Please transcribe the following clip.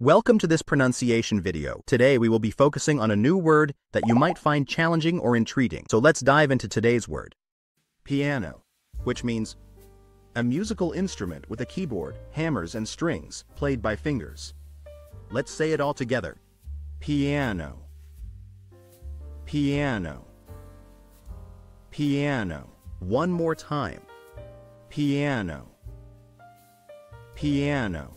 Welcome to this pronunciation video. Today we will be focusing on a new word that you might find challenging or intriguing. So let's dive into today's word. Piano, which means a musical instrument with a keyboard, hammers and strings, played by fingers. Let's say it all together. Piano. Piano. Piano. One more time. Piano. Piano.